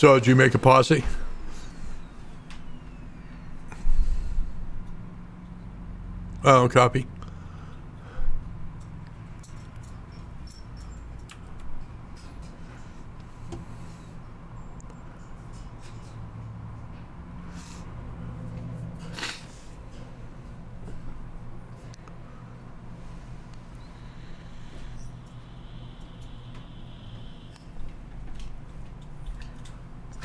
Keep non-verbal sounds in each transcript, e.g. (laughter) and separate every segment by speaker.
Speaker 1: So, did you make a posse? Oh, copy.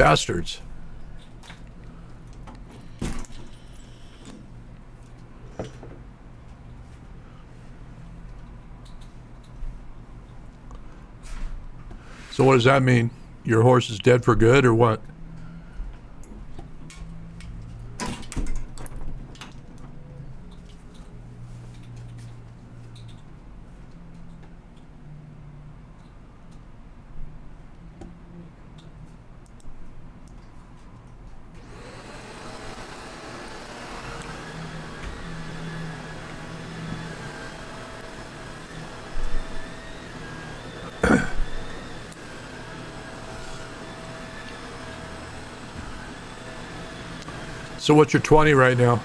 Speaker 2: Bastards. So what does that mean? Your horse is dead for good or what? So what's your 20 right now?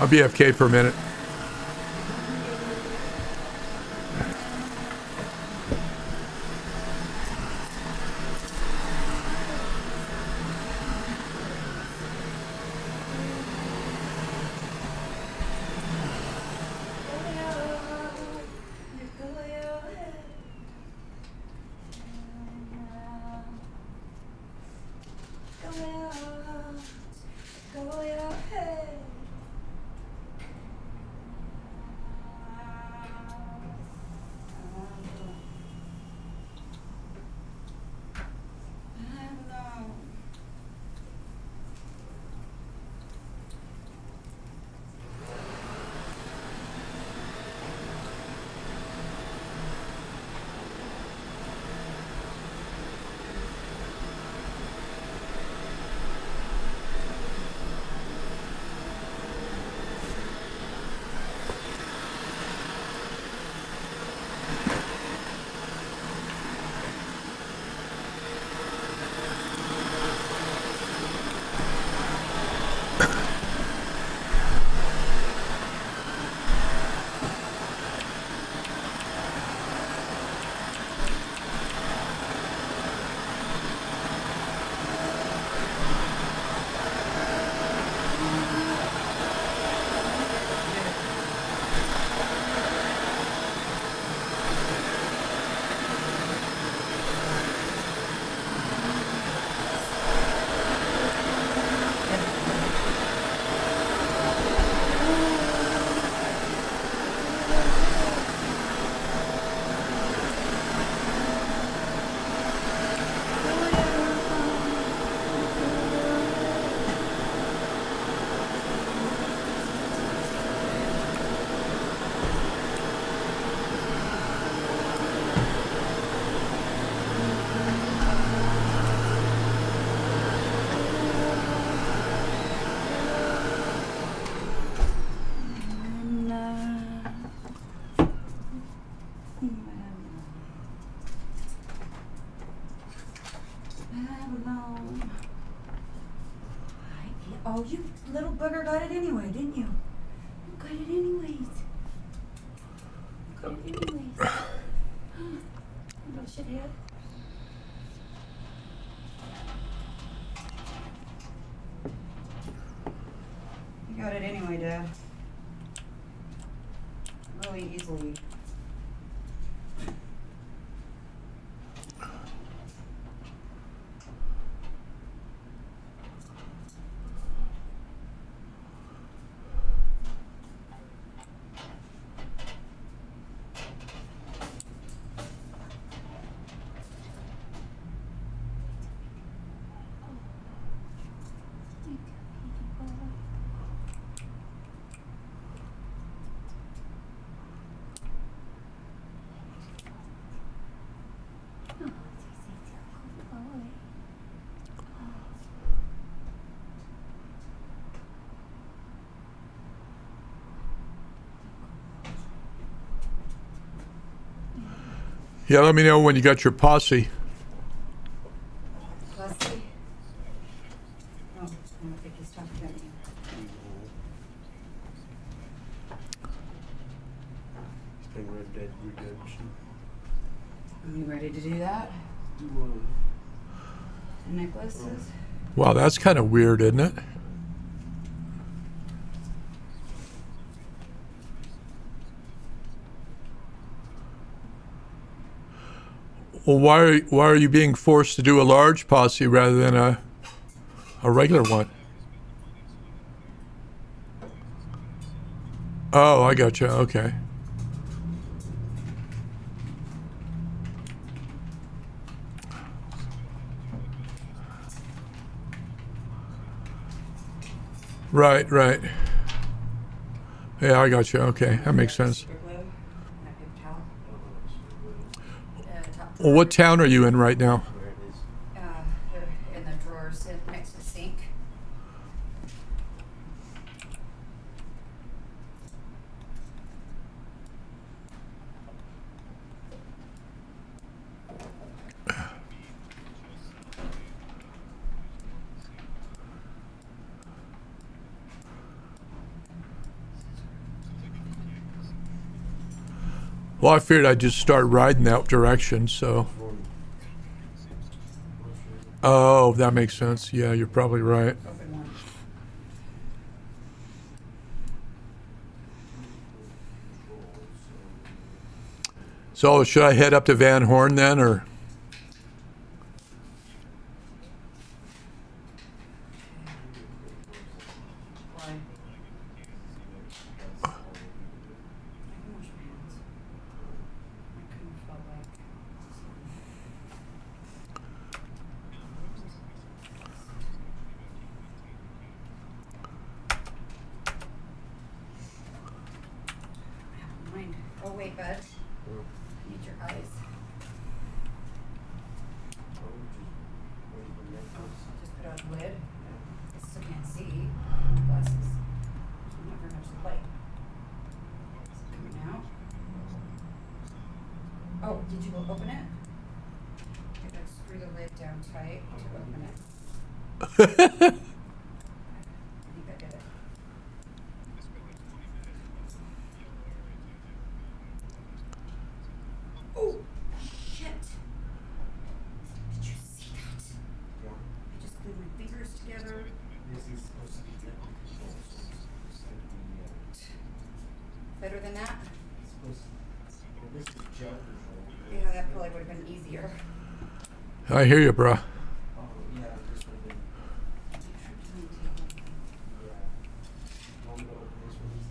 Speaker 2: I'll be AFK for a minute. Yeah, let me know when you got your posse.
Speaker 3: Posse? Oh, I don't think he's talking about me. Are you ready to do that?
Speaker 1: The
Speaker 3: necklaces?
Speaker 2: Wow, that's kind of weird, isn't it? well, why are, why are you being forced to do a large posse rather than a, a regular one? Oh, I gotcha. Okay. Right, right. Yeah, I got you. Okay, that makes sense. Well, what town are you in right now? Well, I figured I'd just start riding that direction, so. Oh, that makes sense. Yeah, you're probably right. So, should I head up to Van Horn then, or?
Speaker 3: I
Speaker 2: hear you,
Speaker 1: bro.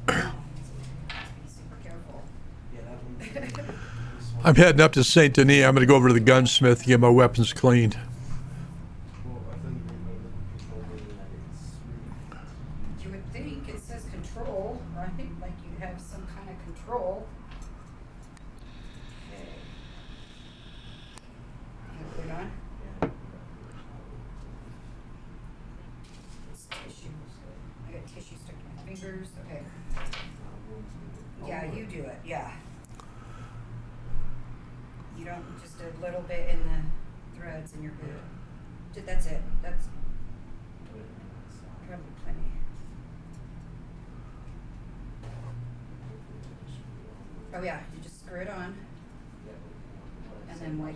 Speaker 1: (coughs)
Speaker 2: I'm heading up to St. Denis. I'm going to go over to the gunsmith to get my weapons cleaned.
Speaker 1: yeah,
Speaker 3: you just screw it on. And then wipe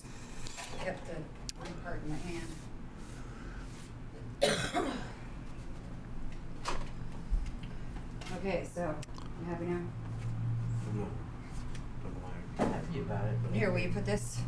Speaker 2: put this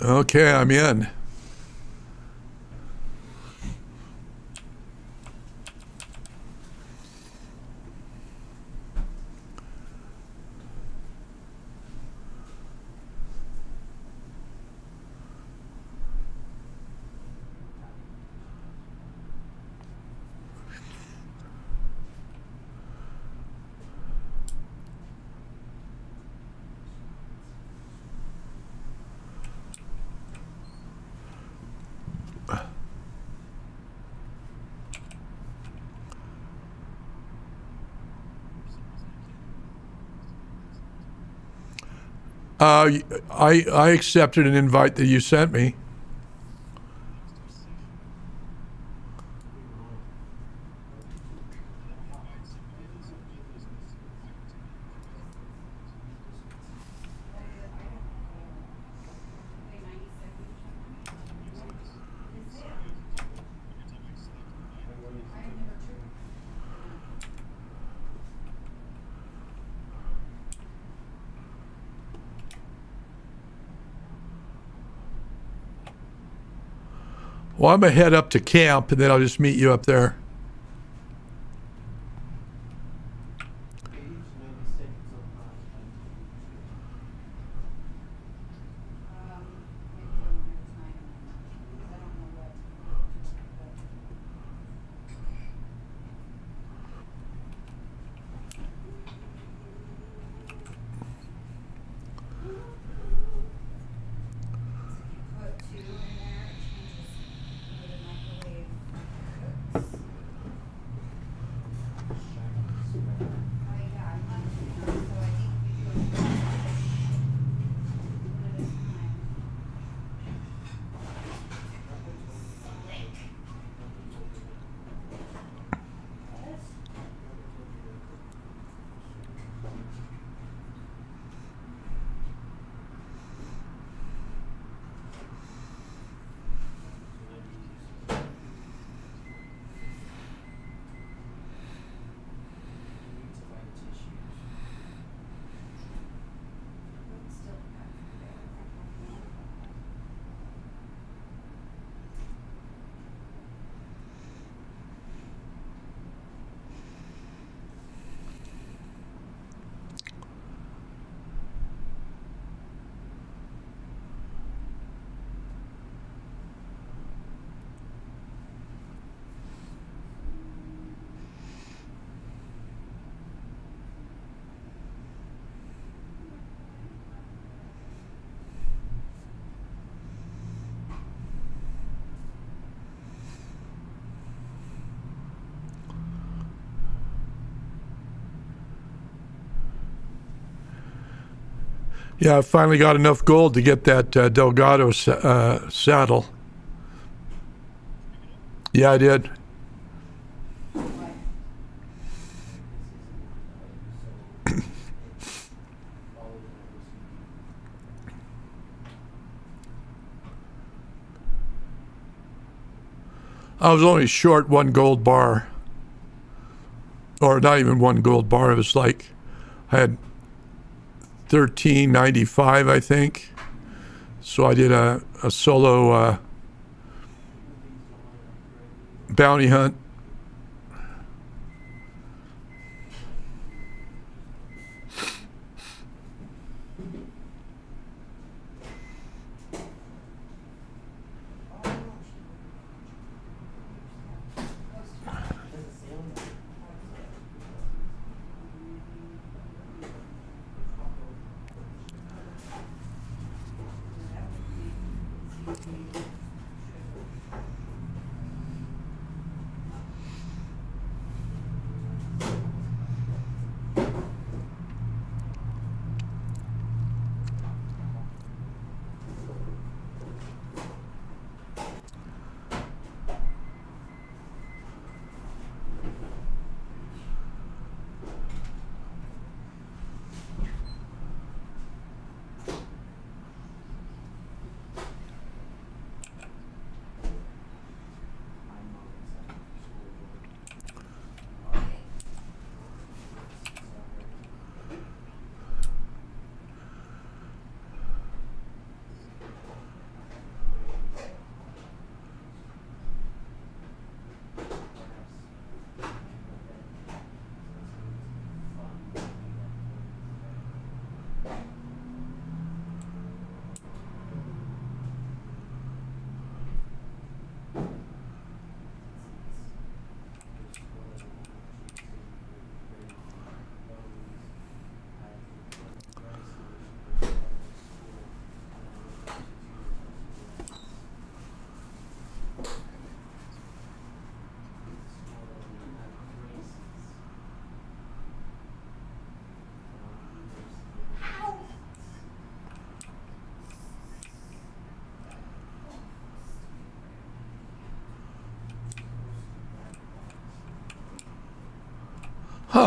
Speaker 3: Okay, I'm in. I I accepted an invite that you sent me. Well, I'm gonna head up to camp, and then I'll just meet you up there.
Speaker 4: Eighty to ninety seconds on high.
Speaker 2: Um, maybe on your time, I don't know what. Put two in there, it changes where the microwave cooks. Oh, yeah, I'm not, so I think we do it. One at a time. Still got
Speaker 3: Yeah, I finally got enough gold to get that uh, Delgado uh, saddle. Yeah, I did. I was only short one gold bar. Or not even one gold bar. It was like I had 1395, I think. So I did a, a solo uh, bounty hunt.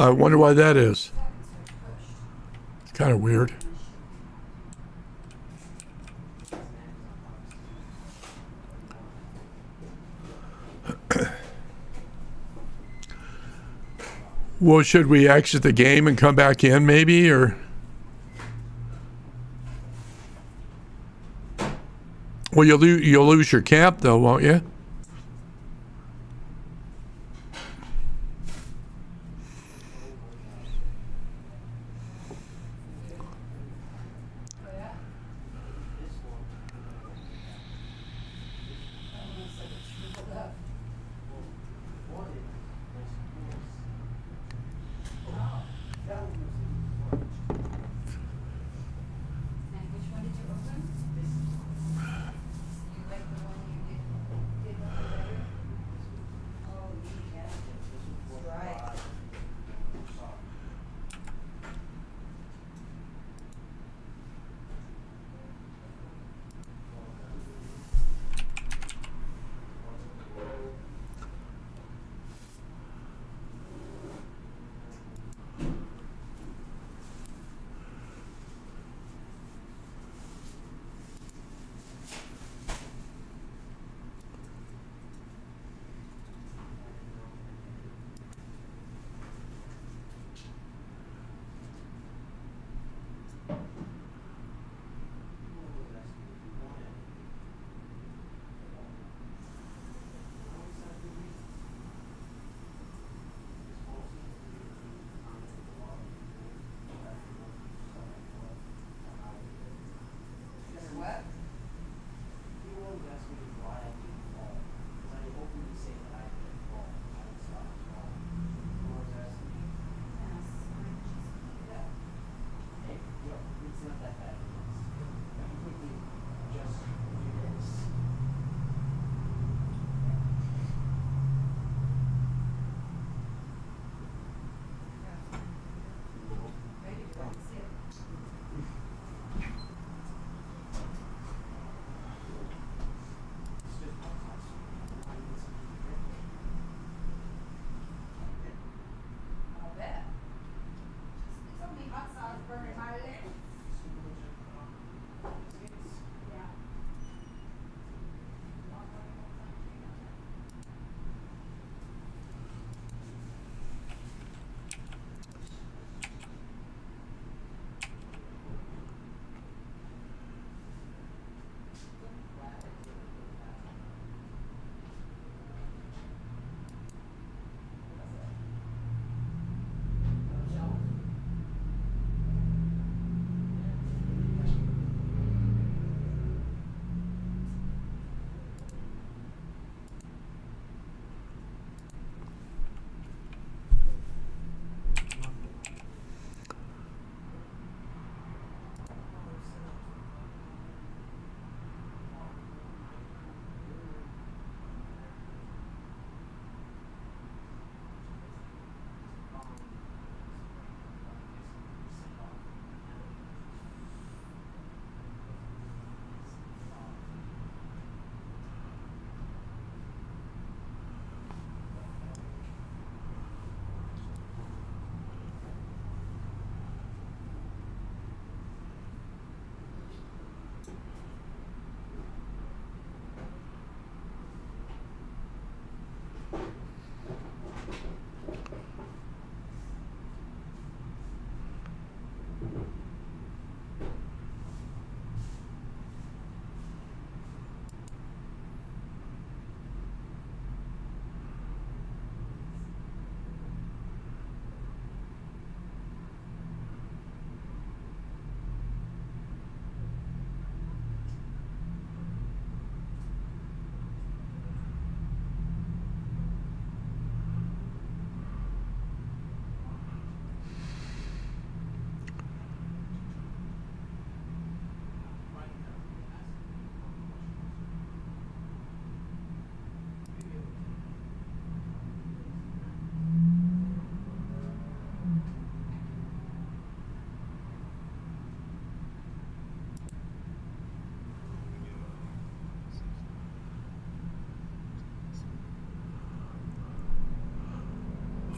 Speaker 3: I wonder why that is. It's kind of weird. (coughs) Well, should we exit the game and come back in, maybe, or? Well, you'll you'll lose your camp, though, won't you? it's not that bad.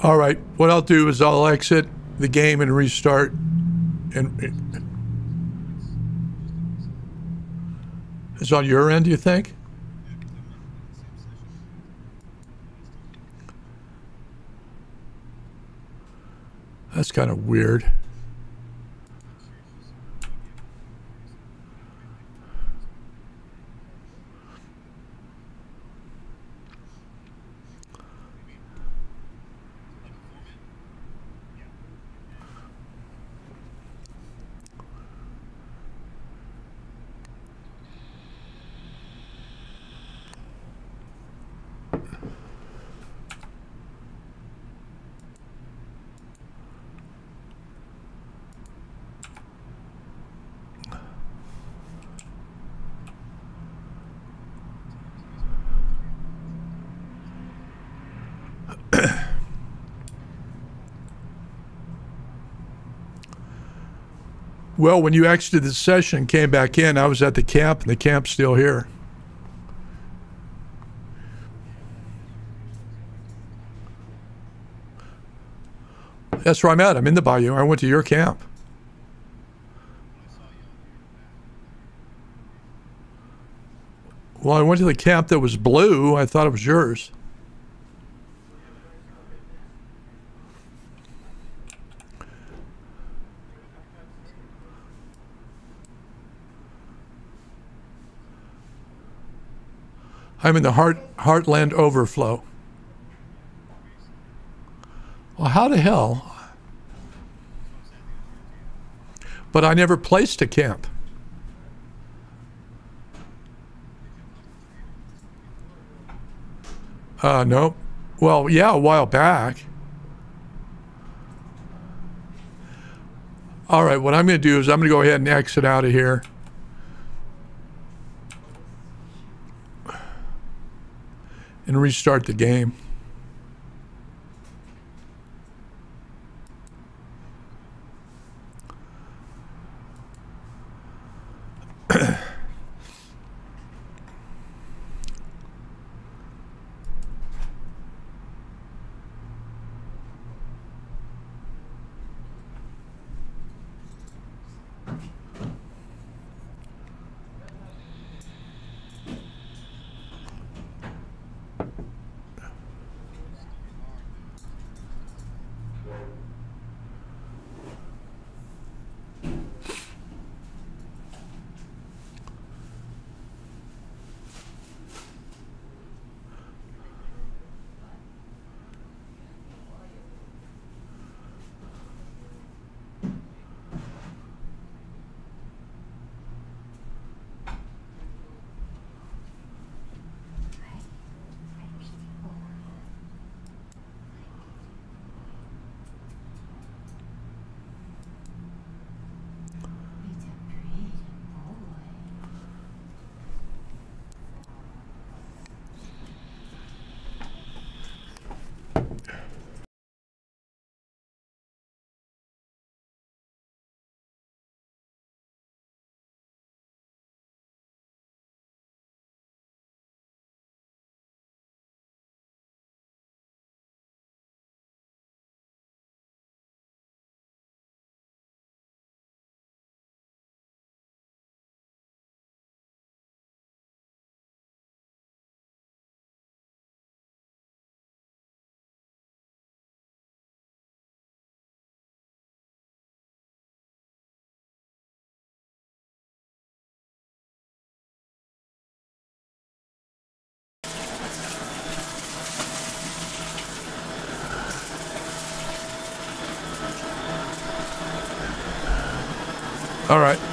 Speaker 1: All right. What I'll do is I'll exit the game and restart. And it's on your end, you think? That's kind of weird. Well, when you exited the session, came back in, I was at the camp, and the camp's still here. That's where I'm at. I'm in the bayou. I went to your camp. Well, I went to the camp that was blue. I thought it was yours. I'm in the heart Heartland Overflow. Well, how the hell? But I never placed a camp. Uh, no. Well, yeah, a while back. All right, what I'm going to do is I'm going to go ahead and exit out of here. And restart the game. All right.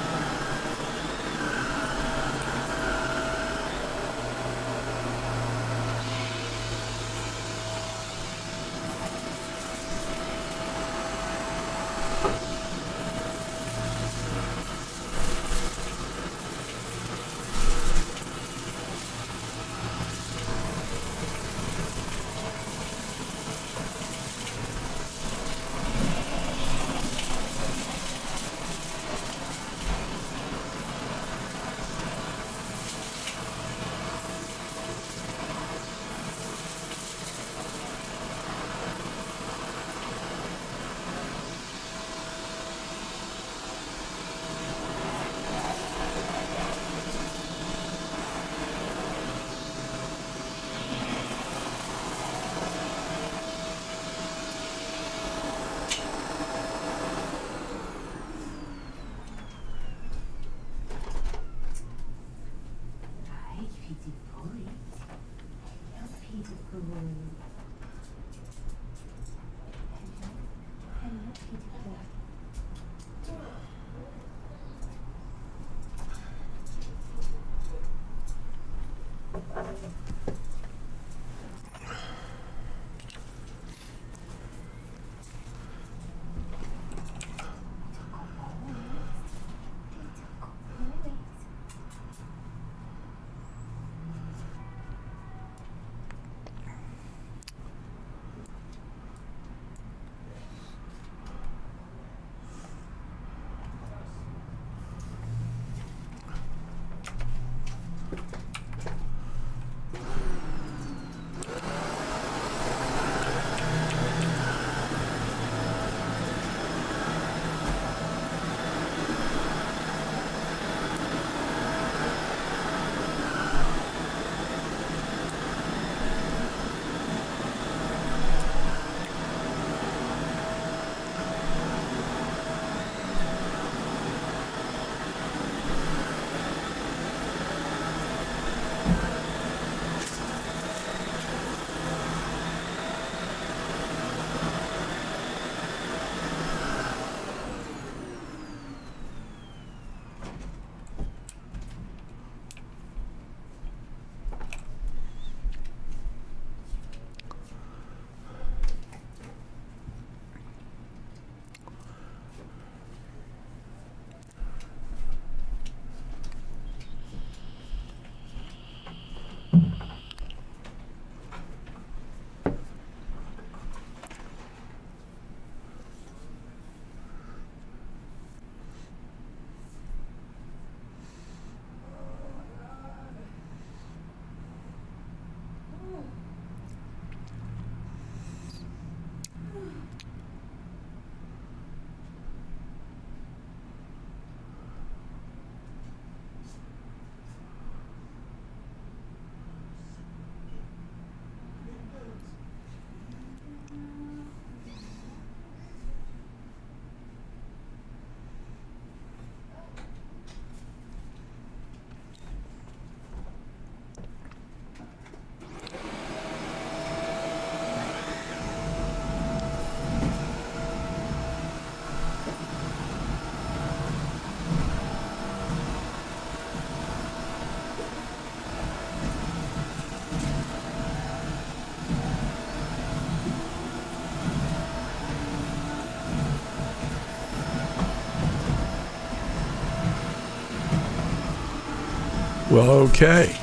Speaker 1: Okay.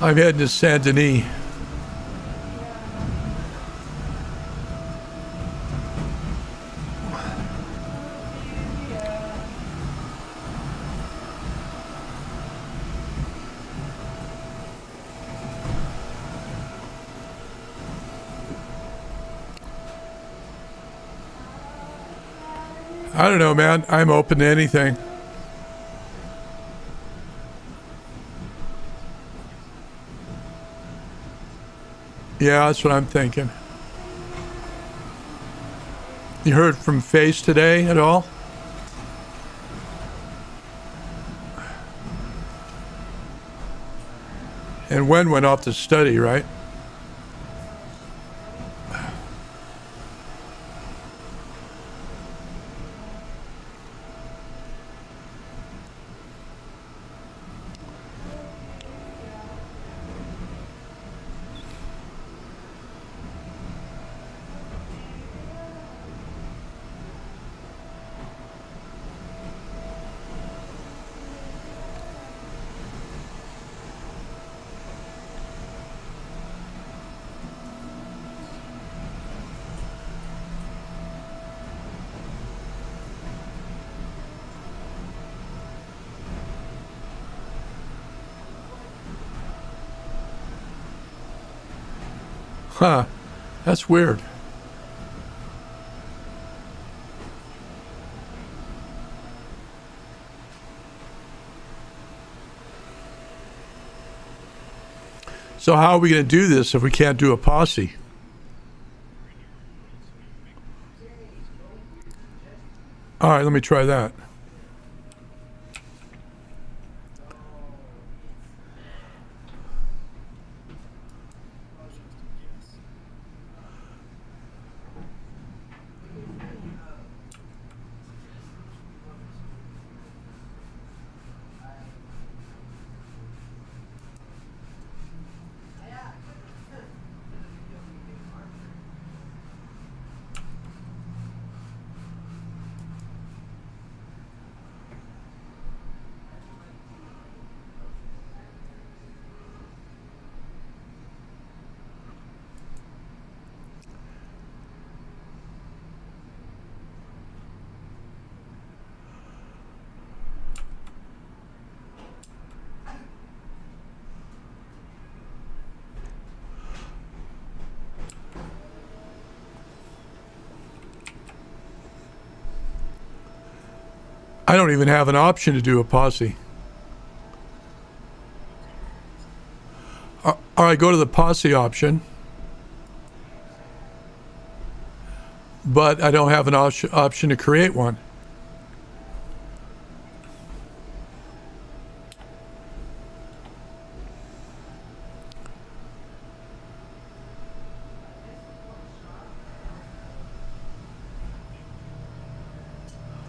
Speaker 1: I'm heading to Saint Denis. I don't know, man. I'm open to anything. Yeah, that's what I'm thinking. You heard from Face today at all? And Wen went off to study, right? Huh. That's weird. So how are we going to do this if we can't do a posse? All right, let me try that. I don't even have an option to do a posse. Uh, All right, go to the posse option. But I don't have an op- option to create one.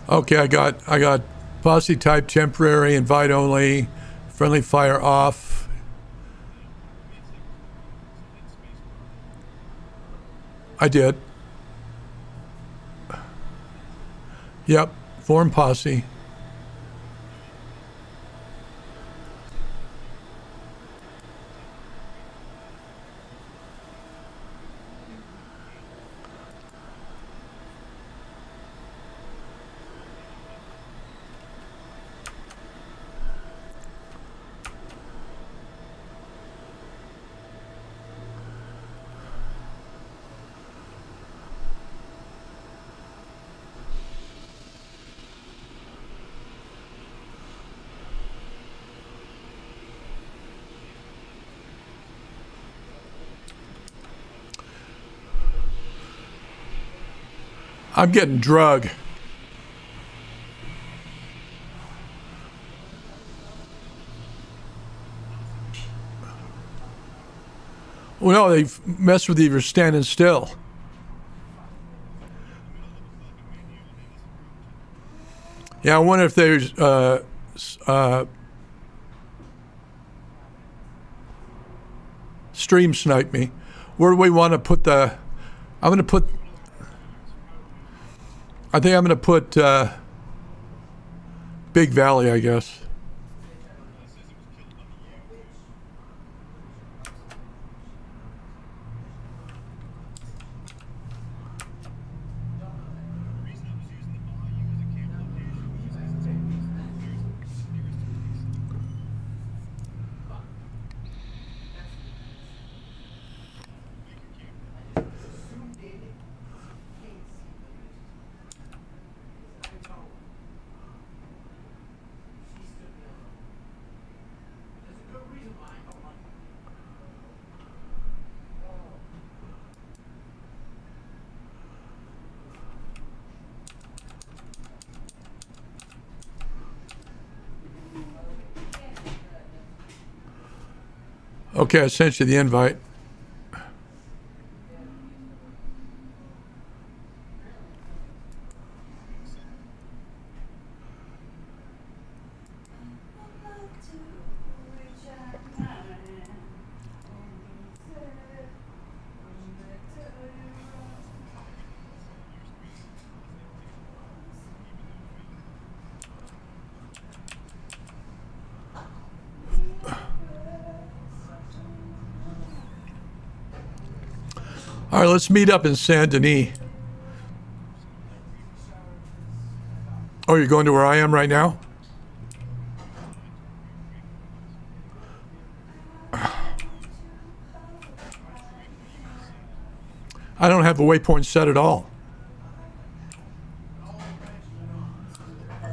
Speaker 1: Okay, I got I got posse type temporary, invite only, friendly fire off. I did. Yep, form posse. I'm getting drug. Well, no, they mess with you if you're standing still. Yeah, I wonder if there's uh, uh, stream snipe me. Where do we want to put the? I'm going to put. I think I'm going to put uh, Big Valley, I guess.
Speaker 2: Okay, I sent you the invite. All right, let's meet up in Saint Denis. Oh, you're going to where I am right now? I don't have a waypoint set at all.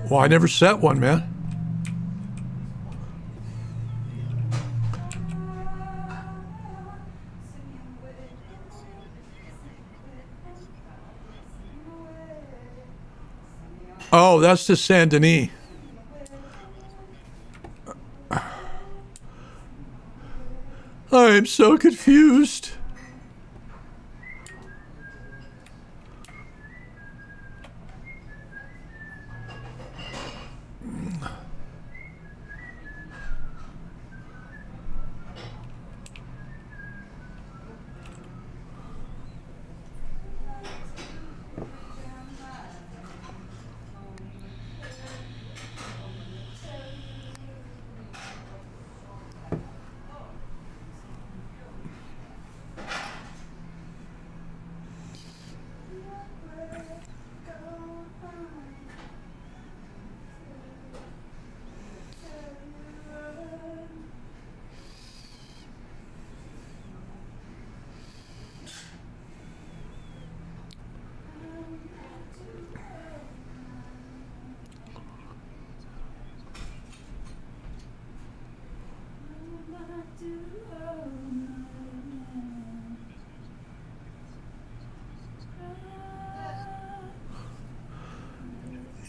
Speaker 2: Well, I never set one, man. That's the Saint Denis. I am so confused.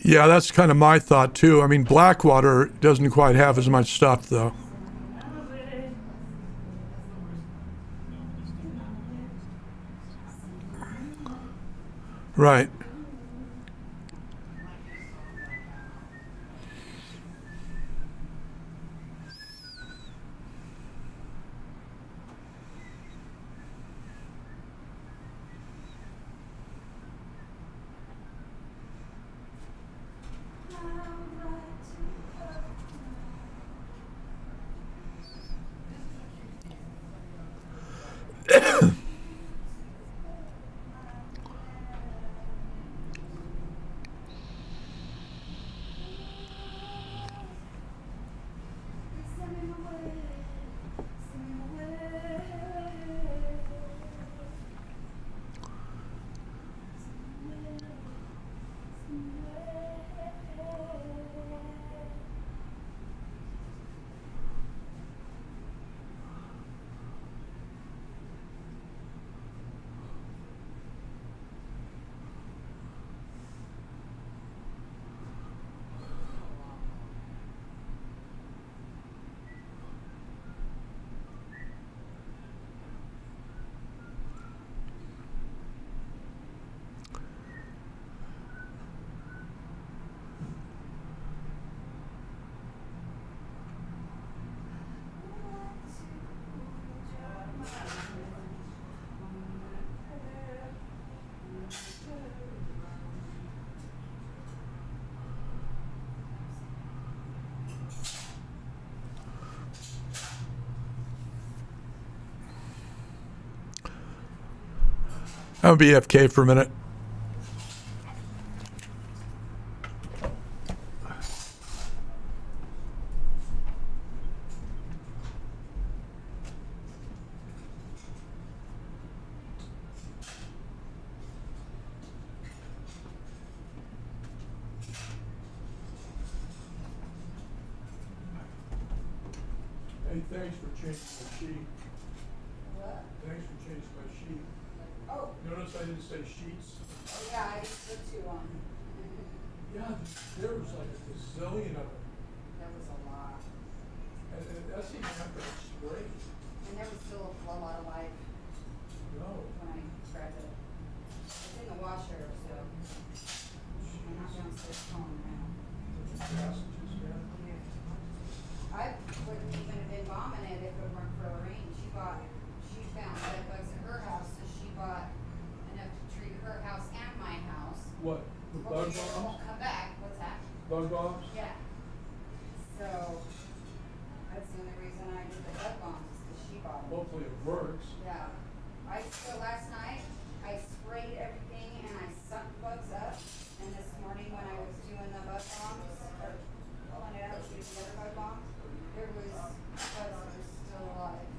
Speaker 2: Yeah, that's kind of my thought too. I mean, Blackwater doesn't quite have as much stuff though. Right. I'm BFK for a minute. Hey, thanks for changing my sheet.
Speaker 5: What?
Speaker 2: Thanks for changing my sheet.
Speaker 5: Oh,
Speaker 2: Notice I didn't say sheets?
Speaker 5: oh yeah, I just put two on.
Speaker 2: Yeah, there was like a of them.
Speaker 5: That was a lot.
Speaker 2: And, and that's even after I sprayed.
Speaker 5: I
Speaker 2: still a lot of life No. when I grabbed it. It's in the washer, so I'm not downstairs calling around. I wouldn't even have been bombing it if it weren't for Lorraine. She bought, she found bed bugs at her house, so she bought enough to treat her house and my house.
Speaker 1: What, the bug
Speaker 2: Hopefully they
Speaker 1: bombs?
Speaker 2: won't come back, what's that?
Speaker 1: Bug bombs?
Speaker 2: Yeah. So, that's the only reason I did the bug bombs, is cause she bought them.
Speaker 1: Hopefully it works.
Speaker 2: Yeah. I, so last night, I sprayed everything and I sucked bugs up. And this morning when I was doing the bug bombs, or pulling it out to do the other bug bombs, there was, bugs that were still alive.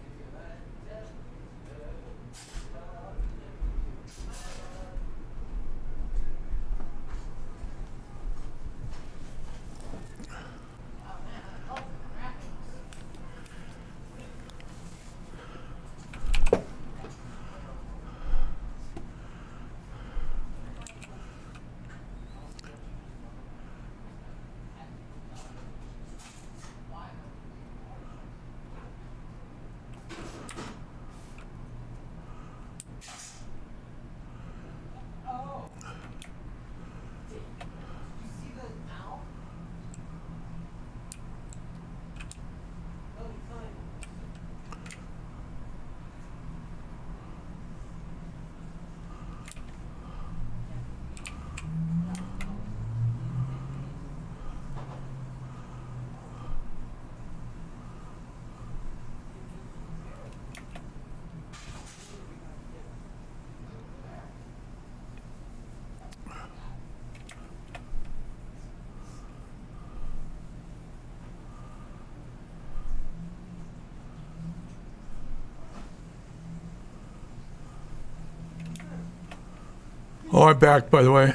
Speaker 5: Oh, I'm back, by the way.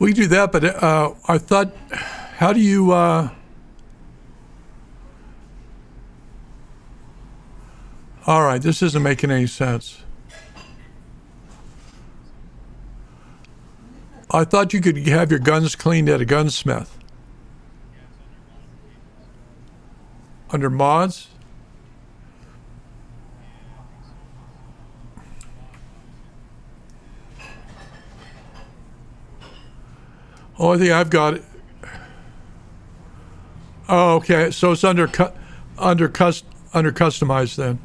Speaker 5: We do that, but uh, I thought, how do you? Uh, all right, this isn't making any sense. I thought you could have your guns cleaned at a gunsmith. Under mods? Only thing I've got. Oh, okay. So it's under under cus- under customized then.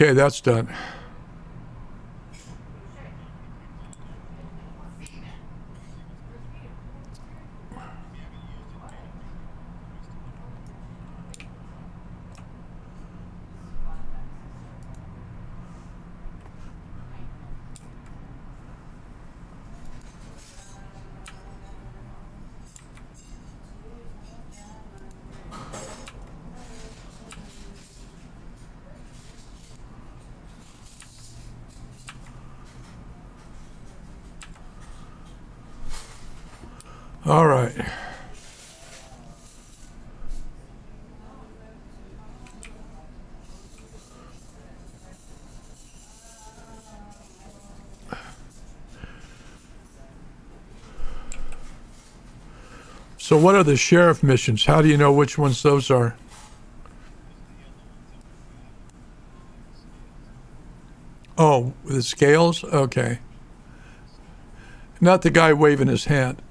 Speaker 5: Okay, that's done.
Speaker 2: All right. So, what are the sheriff missions? How do you know which ones those are? Oh, the scales? Okay. Not the guy waving his hand.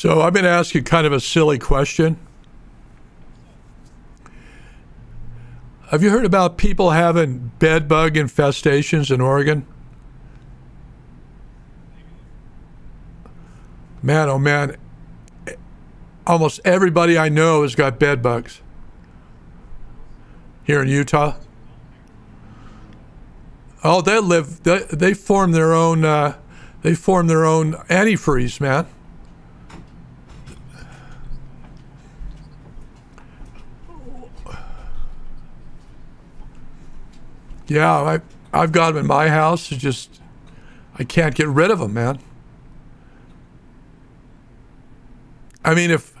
Speaker 2: So I'm going to ask you kind of a silly question. Have you heard about people having bed bug infestations in Oregon? Man, oh man, almost everybody I know has got bed bugs here in Utah. Oh, they live. They, they form their own. Uh, they form their own antifreeze, man. Yeah, I I've got them in my house. It's just I can't get rid of them, man. I mean, if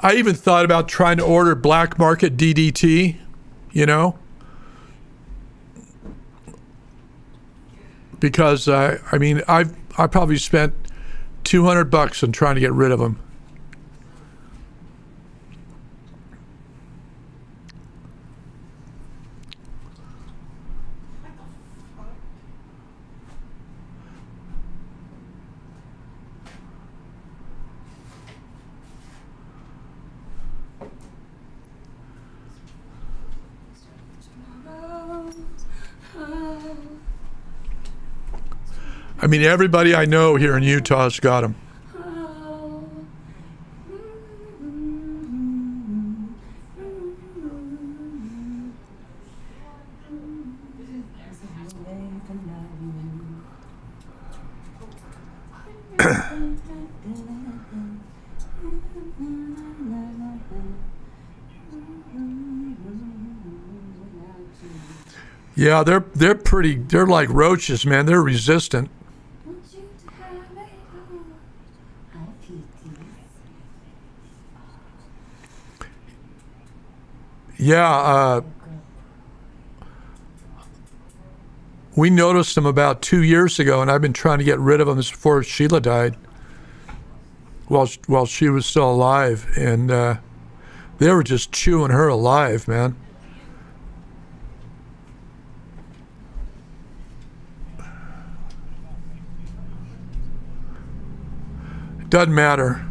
Speaker 2: I even thought about trying to order black market DDT, you know, because uh, I mean, I've I probably spent two hundred bucks on trying to get rid of them. I mean, everybody I know here in Utah's got them. (coughs)
Speaker 1: yeah, they're they're pretty. They're like roaches, man. They're resistant. Yeah, uh, we noticed them about two years ago, and I've been trying to get rid of them before Sheela died. While while she was still alive, and uh, they were just chewing her alive, man. Doesn't matter.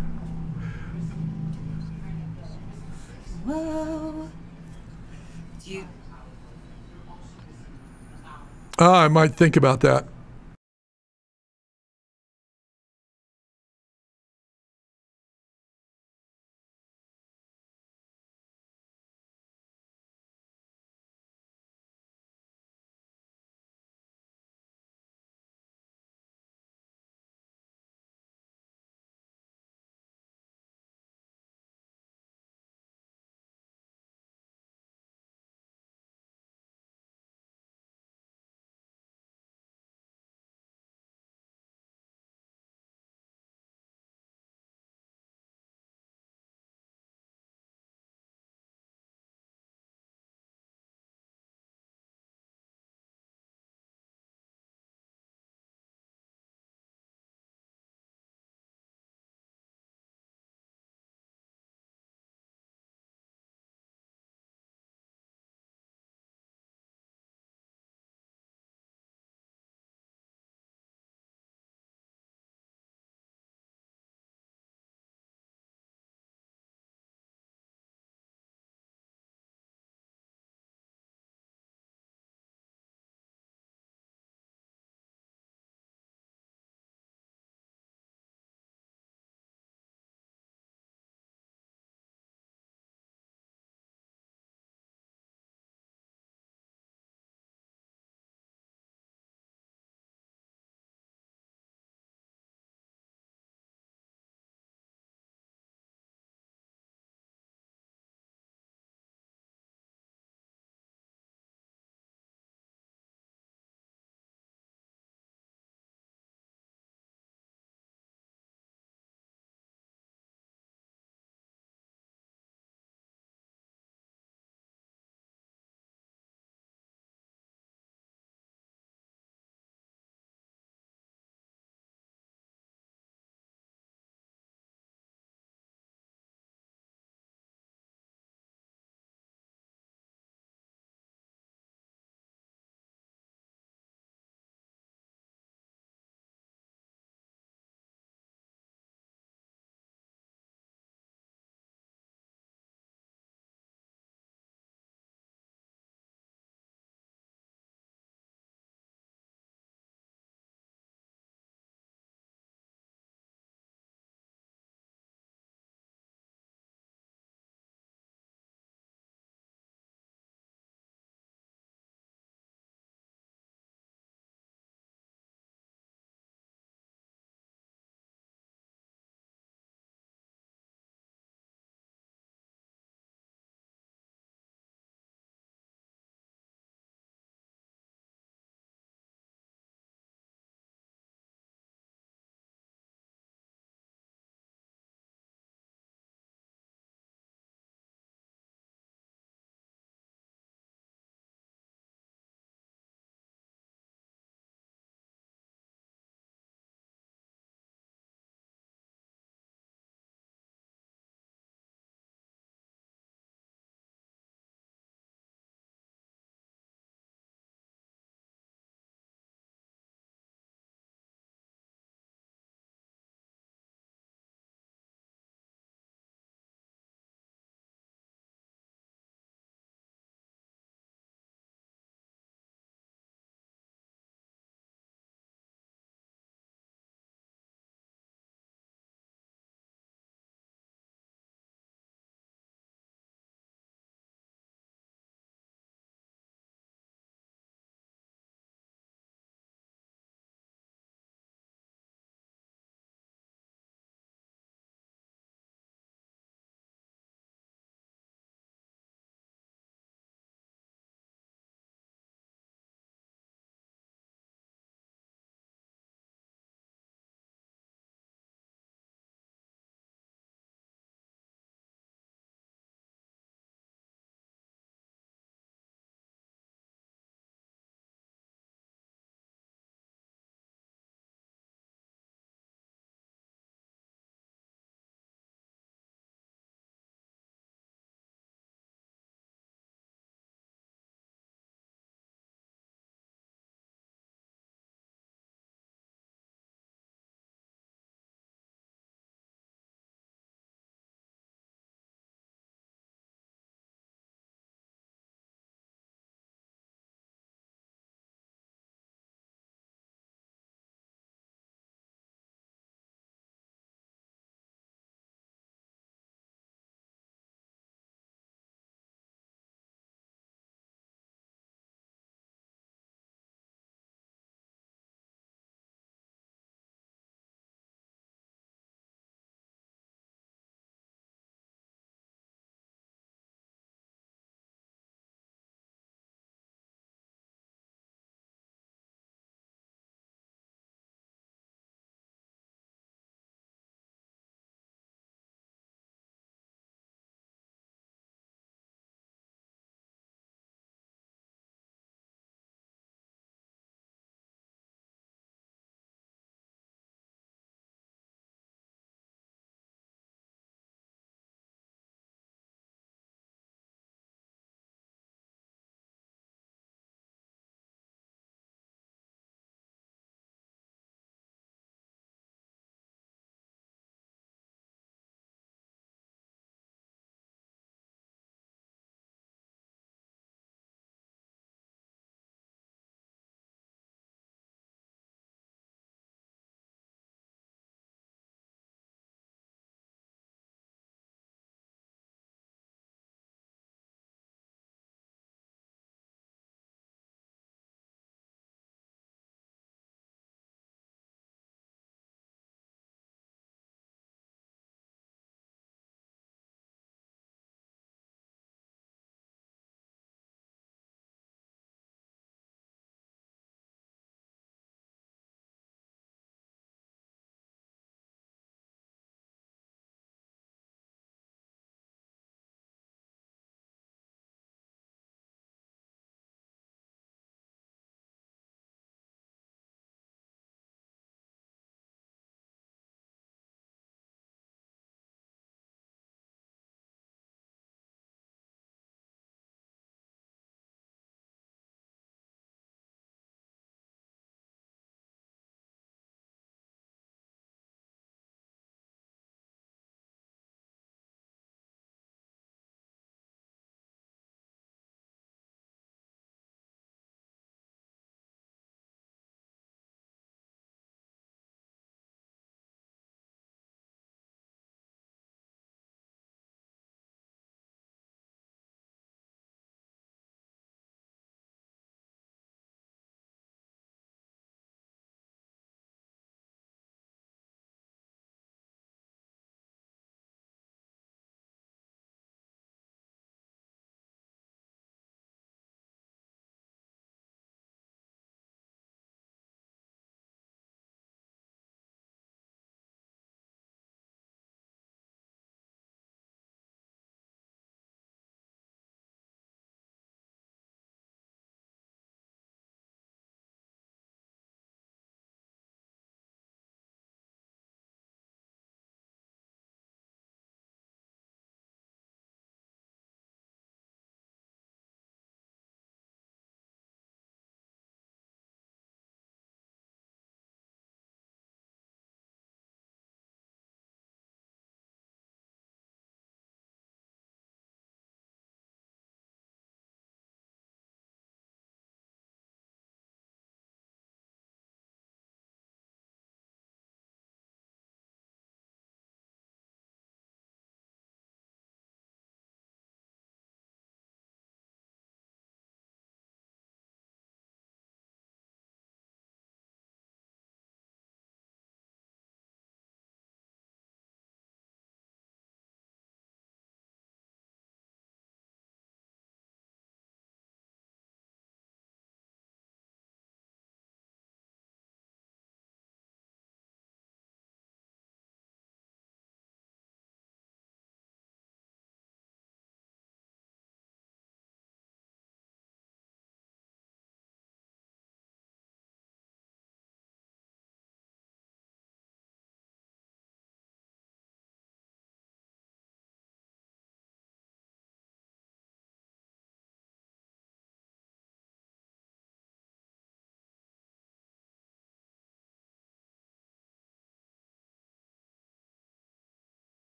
Speaker 1: Uh, I might think about that.